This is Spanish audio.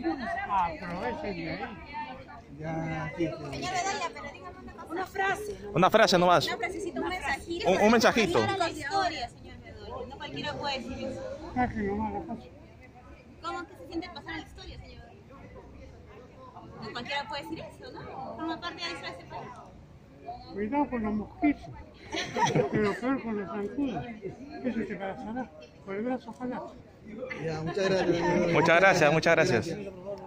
Aprovechen de ahí. Ya, sí, sí. Señor Bedoya, pero dígame una cosa. Una frase. Una frase nomás. Una frasecita, un mensajito. Un- un mensajito. La historia, señor Bedoya. No cualquiera puede decir eso. Cosa. ¿Cómo que se siente pasar a la historia, señor? No cualquiera puede decir eso, ¿no? Forma parte de la historia. Cuidado con los mosquitos. Pero peor con los zancudos. Eso te pasará. Por el brazo ojalá. Ya, muchas gracias. Muchas gracias, muchas gracias.